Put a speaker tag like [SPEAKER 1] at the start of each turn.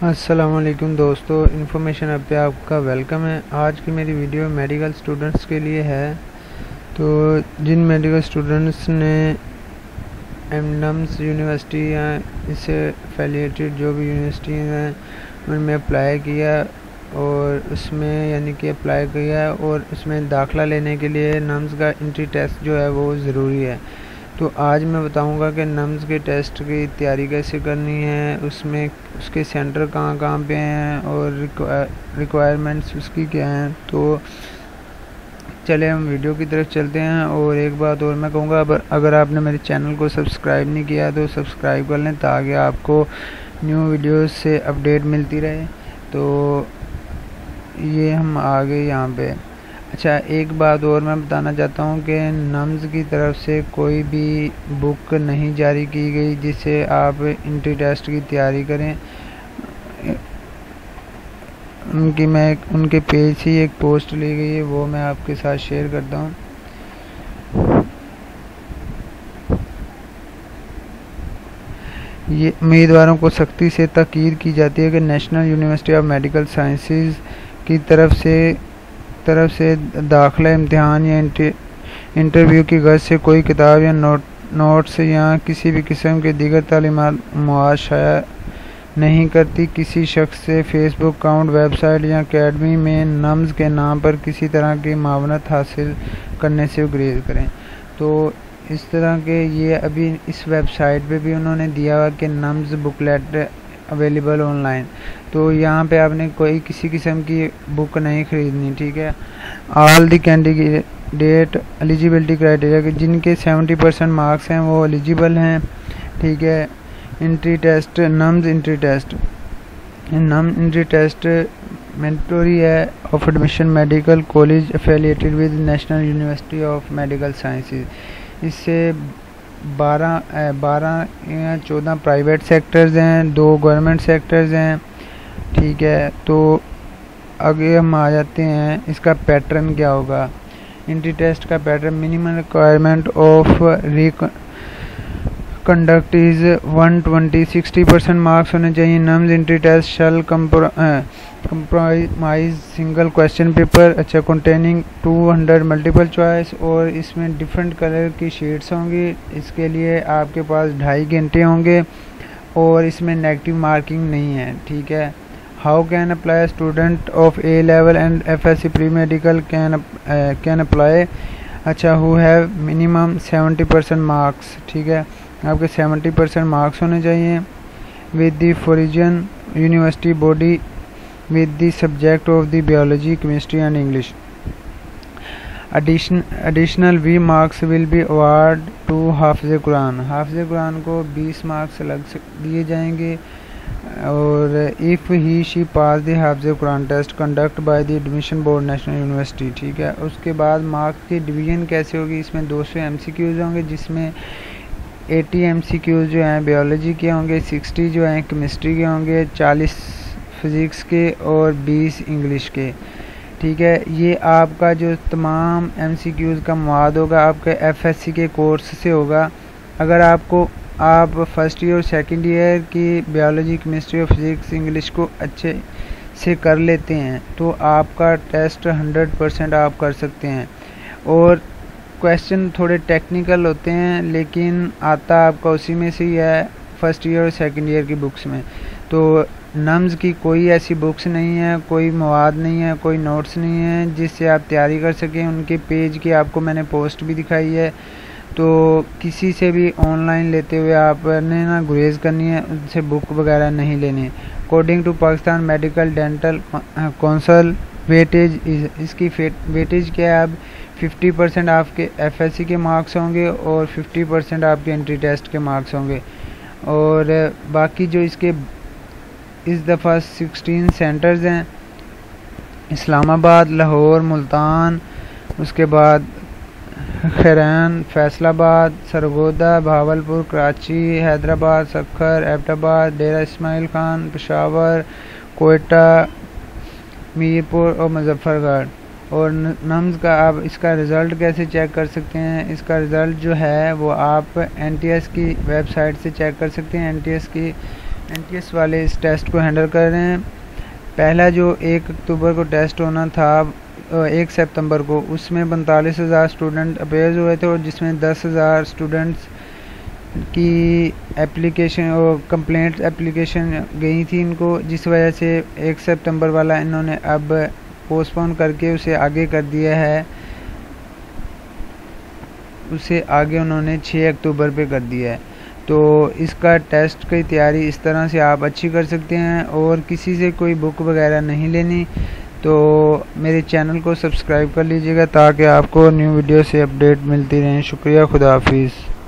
[SPEAKER 1] अस्सलाम वालेकुम दोस्तों इन्फॉर्मेशन अब पे आपका वेलकम है। आज की मेरी वीडियो मेडिकल स्टूडेंट्स के लिए है। तो जिन मेडिकल स्टूडेंट्स ने एमनम्स यूनिवर्सिटी या इससे एफिलिएटेड जो भी यूनिवर्सिटी हैं, उनमें अप्लाई किया और उसमें यानी कि अप्लाई किया और उसमें दाखला लेने के लिए नम्स का इंट्री टेस्ट जो है वो ज़रूरी है। तो आज मैं बताऊँगा कि नम्स के टेस्ट की तैयारी कैसे करनी है, उसमें उसके सेंटर कहाँ कहाँ पे हैं और रिक्वायरमेंट्स उसकी क्या हैं। तो चले हम वीडियो की तरफ़ चलते हैं और एक बात और मैं कहूँगा अगर आपने मेरे चैनल को सब्सक्राइब नहीं किया तो सब्सक्राइब कर लें ताकि आपको न्यू वीडियोस से अपडेट मिलती रहे। तो ये हम आ गए यहाँ पे अच्छा एक बात और मैं बताना चाहता हूँ कि नम्स की तरफ़ से कोई भी बुक नहीं जारी की गई जिससे आप इंट्री टेस्ट की तैयारी करें। उनकी मैं उनके पेज से एक पोस्ट ली गई है, वो मैं आपके साथ शेयर करता हूँ। ये उम्मीदवारों को सख्ती से तकीद की जाती है कि National University of Medical Sciences की तरफ़ से तरफ़ से दाखिला इम्तहान या इंटरव्यू की गर्ज से कोई किताब या नोट, नोट्स या किसी भी किस्म के दीगर तालीमत मवाद शाया नहीं करती। किसी शख्स से फेसबुक अकाउंट, वेबसाइट या अकेडमी में नम्स के नाम पर किसी तरह की मावनत हासिल करने से गुरेज करें। तो इस तरह के ये अभी इस वेबसाइट पे भी उन्होंने दिया हुआ कि नम्स बुकलेट अवेलेबल ऑनलाइन। तो यहाँ पे आपने कोई किसी किस्म की बुक नहीं ख़रीदनी, ठीक है? All the candidate eligibility criteria जिनके 70 परसेंट मार्क्स हैं, वो एलिजिबल हैं, ठीक है? Entry test NUMS entry test NUMS entry test mandatory है of admission medical college affiliated with National University of Medical Sciences इससे बारह बारह चौदह प्राइवेट सेक्टर्स हैं, दो गवर्नमेंट सेक्टर्स हैं, ठीक है तो आगे हम आ जाते हैं, इसका पैटर्न क्या होगा? इंट्री टेस्ट का pattern minimum requirement of conduct is 120 60 percent marks होने चाहिए। NUMS entry test shall compromise single question paper अच्छा कंटेनिंग 200 मल्टीपल चॉइस और इसमें डिफरेंट कलर की शीट्स होंगी। इसके लिए आपके पास ढाई घंटे होंगे और इसमें नेगेटिव मार्किंग नहीं है, ठीक है? How can apply student of A level and F S C pre medical can can apply अच्छा who have minimum 70 percent marks ठीक है? आपके 70 परसेंट मार्क्स होने चाहिए। With the foreign university body with the subject of the biology chemistry and English additional we marks will be award to हाफज Quran हाफज कुरान को 20 marks अलग दिए जाएँगे। और if he she pass the हाफज Quran test conduct by the admission board National University ठीक है? उसके बाद मार्क्स की डिवीज़न कैसे होगी? इसमें 200 एमसीक्यूज होंगे, जिसमें 80 एम जो हैं बायोलॉजी के होंगे 60 जो हैं केमिस्ट्री के होंगे 40 फिज़िक्स के और 20 इंग्लिश के। ठीक है, ये आपका जो तमाम एम सी क्यूज़ का मवाद होगा, आपके एफ़ एस सी के कोर्स से होगा। अगर आपको, आप फ़र्स्ट ईयर और सेकेंड ईयर की बायोलॉजी केमिस्ट्री और फिज़िक्स इंग्लिश को अच्छे से कर लेते हैं तो आपका टेस्ट 100 परसेंट आप कर सकते हैं। और क्वेश्चन थोड़े टेक्निकल होते हैं, लेकिन आता आपका उसी में से ही है फ़र्स्ट ईयर और सेकेंड ईयर की बुक्स में। तो नम्स की कोई ऐसी बुक्स नहीं है, कोई मवाद नहीं है, कोई नोट्स नहीं है, जिससे आप तैयारी कर सकें। उनके पेज की आपको मैंने पोस्ट भी दिखाई है। तो किसी से भी ऑनलाइन लेते हुए आपने ना गुरेज करनी है, उनसे बुक वगैरह नहीं लेनी। है according to Pakistan medical dental council weightage इसकी वेटेज क्या है? अब 50 परसेंट आपके एफएससी के मार्क्स होंगे और 50 परसेंट आपके एंट्री टेस्ट के मार्क्स होंगे। और बाकी जो इसके, इस दफ़ा 16 सेंटर्स हैं, इस्लामाबाद, लाहौर, मुल्तान, उसके बाद खैरान, फैसलाबाद, सरगोदा, भावलपुर, कराची, हैदराबाद, सखर, एबटाबाद, डेरा इस्माइल खान, पेशावर, कोयटा, मीरपुर और मुजफ्फरगढ़। और नम्स का आप इसका रिज़ल्ट कैसे चेक कर सकते हैं? इसका रिज़ल्ट जो है, वो आप एनटीएस की वेबसाइट से चेक कर सकते हैं। एनटीएस की एनटीएस वाले इस टेस्ट को हैंडल कर रहे हैं। पहला जो एक अक्टूबर को टेस्ट होना था एक सितंबर को, उसमें पैंतालीस हज़ार स्टूडेंट अपेयर हुए थे और जिसमें दस हज़ार स्टूडेंट्स की एप्लीकेशन और कंप्लेंट एप्लीकेशन गई थी इनको, जिस वजह से एक सितंबर वाला इन्होंने अब पोस्टपोन करके उसे आगे कर दिया है। उसे आगे उन्होंने 6 अक्टूबर पे कर दिया है। तो इसका टेस्ट की तैयारी इस तरह से आप अच्छी कर सकते हैं और किसी से कोई बुक वगैरह नहीं लेनी तो मेरे चैनल को सब्सक्राइब कर लीजिएगा ताकि आपको न्यू वीडियो से अपडेट मिलती रहें। शुक्रिया, खुदा हाफिज़।